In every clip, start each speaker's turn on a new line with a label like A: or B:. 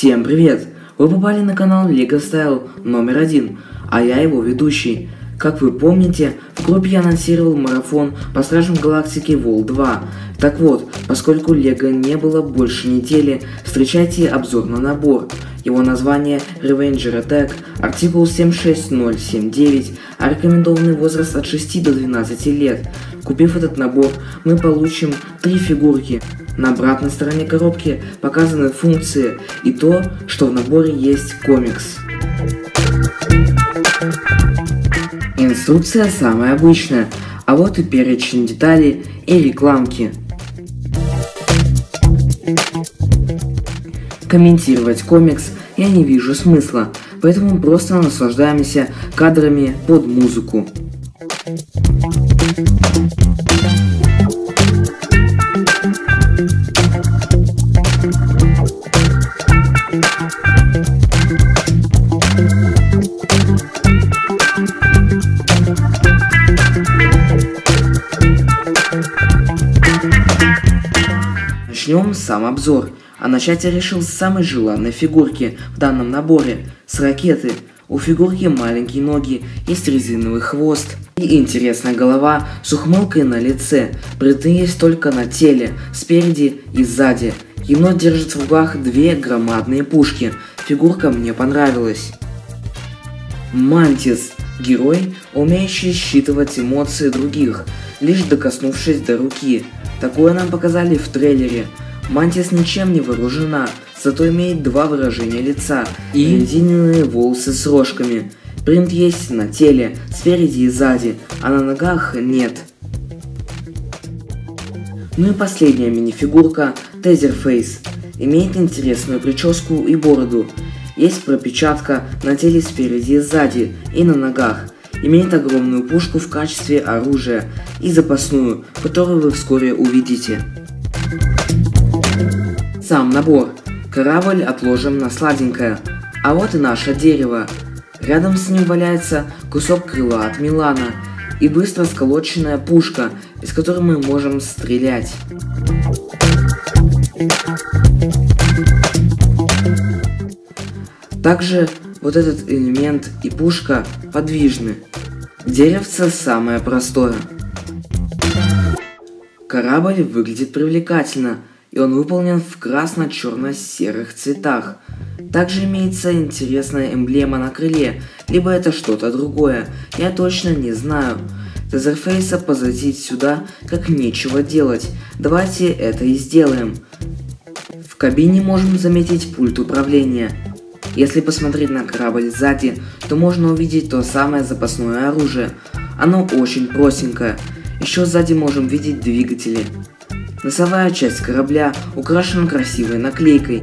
A: Всем привет! Вы попали на канал Lego Style номер один, а я его ведущий. Как вы помните, в группе я анонсировал марафон по Стражам Галактики Вол 2. Так вот, поскольку Лего не было больше недели, встречайте обзор на набор. Его название Revenger Attack, артикул 76079, а рекомендованный возраст от 6 до 12 лет. Купив этот набор, мы получим три фигурки. На обратной стороне коробки показаны функции и то, что в наборе есть комикс. Инструкция самая обычная, а вот и перечень деталей и рекламки. Комментировать комикс я не вижу смысла, поэтому просто наслаждаемся кадрами под музыку. Начнем сам обзор. А начать я решил с самой желанной фигурки в данном наборе, с ракеты. У фигурки маленькие ноги, есть резиновый хвост и интересная голова с ухмылкой на лице. Бритвы есть только на теле, спереди и сзади. Енот держит в руках две громадные пушки. Фигурка мне понравилась. Мантис. Герой, умеющий считывать эмоции других, лишь докоснувшись до руки. Такое нам показали в трейлере. Мантис ничем не вооружена, зато имеет два выражения лица и резиновые волосы с рожками. Принт есть на теле, спереди и сзади, а на ногах нет. Ну и последняя мини-фигурка Тезерфейс. Имеет интересную прическу и бороду. Есть пропечатка на теле спереди и сзади, и на ногах. Имеет огромную пушку в качестве оружия и запасную, которую вы вскоре увидите. Сам набор. Корабль отложим на сладенькое. А вот и наше дерево. Рядом с ним валяется кусок крыла от Милана и быстро сколоченная пушка, из которой мы можем стрелять. Также вот этот элемент и пушка подвижны. Деревце самое простое. Корабль выглядит привлекательно, и он выполнен в красно-черно-серых цветах. Также имеется интересная эмблема на крыле, либо это что-то другое, я точно не знаю. Тезерфейса позадить сюда как нечего делать, давайте это и сделаем. В кабине можем заметить пульт управления. Если посмотреть на корабль сзади, то можно увидеть то самое запасное оружие. Оно очень простенькое. Еще сзади можем видеть двигатели. Носовая часть корабля украшена красивой наклейкой.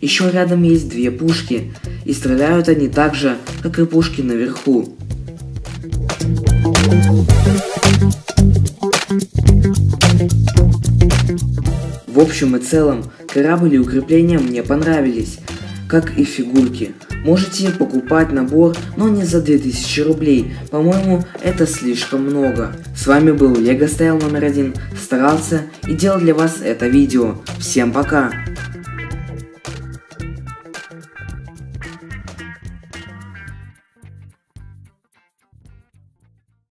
A: Еще рядом есть две пушки, и стреляют они так же, как и пушки наверху. Общем и целом, корабль и укрепления мне понравились, как и фигурки. Можете покупать набор, но не за 2000 рублей, по-моему, это слишком много. С вами был Лего Стайл номер один, старался и делал для вас это видео. Всем пока!